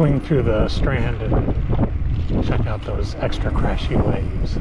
swing through the strand and check out those extra crashy waves.